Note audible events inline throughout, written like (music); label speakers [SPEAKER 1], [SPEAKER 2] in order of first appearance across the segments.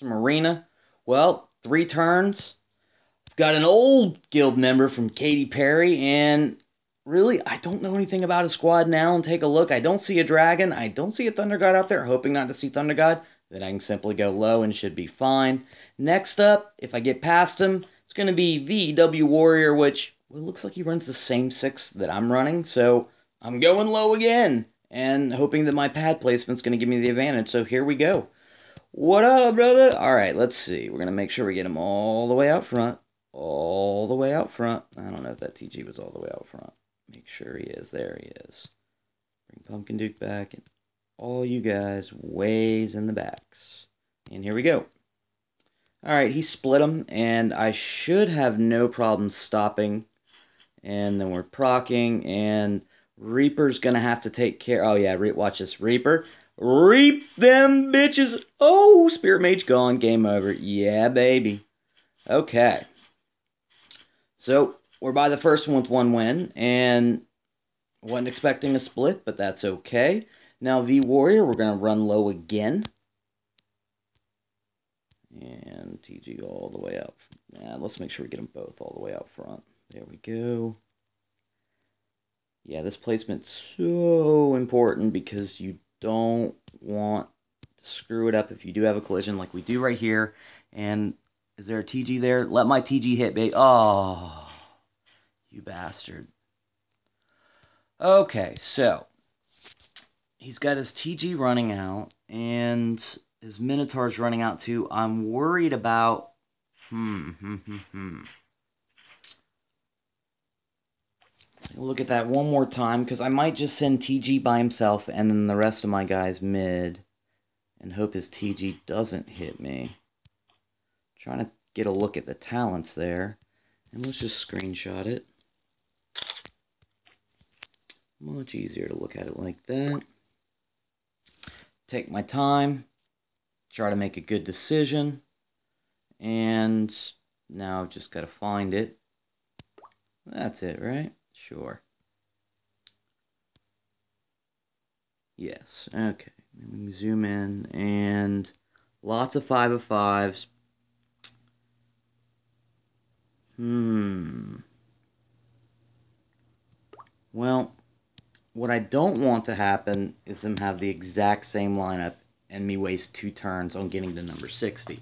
[SPEAKER 1] some arena. Well, three turns. Got an old guild member from Katy Perry, and really, I don't know anything about his squad now. And take a look. I don't see a dragon. I don't see a Thunder God out there. Hoping not to see Thunder God. Then I can simply go low and should be fine. Next up, if I get past him, it's going to be VW Warrior, which well, looks like he runs the same six that I'm running. So I'm going low again and hoping that my pad placement's going to give me the advantage. So here we go. What up, brother? All right, let's see. We're going to make sure we get him all the way out front. All the way out front. I don't know if that TG was all the way out front. Make sure he is. There he is. Bring Pumpkin Duke back and all you guys ways in the backs. And here we go. All right, he split him, and I should have no problem stopping. And then we're procking, and Reaper's gonna have to take care. Oh yeah, re- watch this Reaper. Reap them bitches. Oh, Spirit Mage gone. Game over. Yeah, baby. Okay. So we're by the first one with one win, and wasn't expecting a split, but that's okay. Now V Warrior, we're gonna run low again. And TG all the way up. Yeah, let's make sure we get them both all the way out front. There we go. Yeah, this placement's so important because you don't want to screw it up if you do have a collision like we do right here. And is there a TG there? Let my TG hit, babe. Oh, you bastard. Okay, so he's got his TG running out and his Minotaur's running out too. I'm worried about. Hmm, hmm, hmm, hmm. Look at that one more time because I might just send TG by himself and then the rest of my guys mid and hope his TG doesn't hit me. trying to get a look at the talents there. And let's just screenshot it. Much easier to look at it like that. Take my time. Try to make a good decision. And now I've just got to find it. That's it, right? Sure. Yes, okay. Let me zoom in and lots of five of fives. Hmm. Well, what I don't want to happen is them have the exact same lineup and me waste two turns on getting to number 60.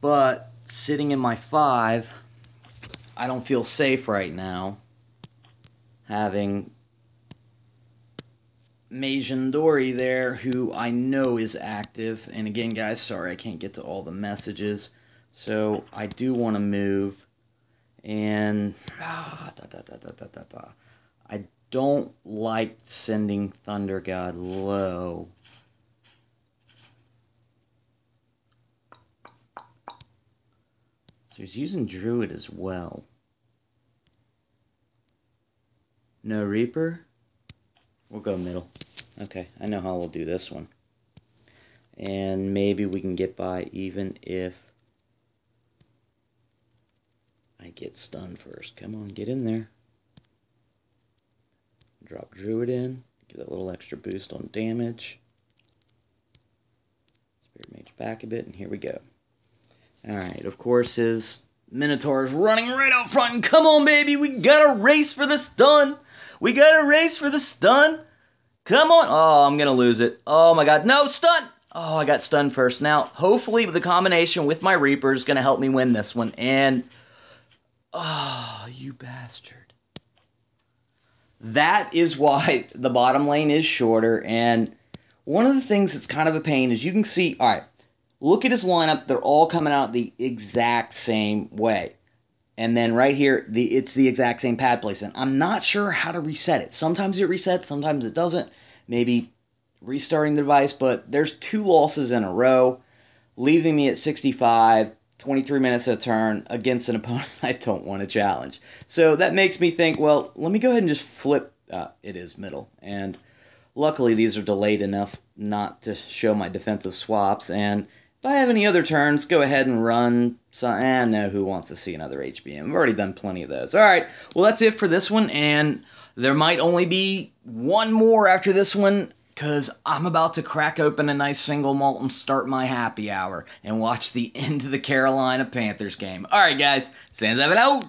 [SPEAKER 1] But sitting in my five, I don't feel safe right now having Majan Dory there, who I know is active. And again, guys, sorry I can't get to all the messages. So I do want to move. And ah, da, da, da, I don't like sending Thunder God low. So he's using Druid as well. No Reaper? We'll go middle. Okay, I know how we'll do this one. And maybe we can get by even if I get stunned first. Come on, get in there. Drop Druid in. Give that little extra boost on damage. Spirit Mage back a bit, and here we go. Alright, of course, his Minotaur is running right out front. Come on, baby, we got a race for the stun. We got a race for the stun. Come on. Oh, I'm going to lose it. Oh, my God. No, stun. Oh, I got stunned first. Now, hopefully, the combination with my Reaper is going to help me win this one. And, oh, you bastard. That is why (laughs) the bottom lane is shorter. And one of the things that's kind of a pain is you can see, all right, look at his lineup. They're all coming out the exact same way. And then right here, the it's the exact same pad placement. I'm not sure how to reset it. Sometimes it resets, sometimes it doesn't. Maybe restarting the device, but there's two losses in a row, leaving me at 65, 23 minutes a turn against an opponent (laughs) I don't want to challenge. So that makes me think, well, let me go ahead and just flip. Uh, it is middle. And luckily, these are delayed enough not to show my defensive swaps. And if I have any other turns, go ahead and run. So, eh, and know who wants to see another HBM? I've already done plenty of those. All right, well, that's it for this one. And there might only be one more after this one. because I'm about to crack open a nice single malt and start my happy hour and watch the (laughs) end of the Carolina Panthers game. All right, guys, SandSeven out.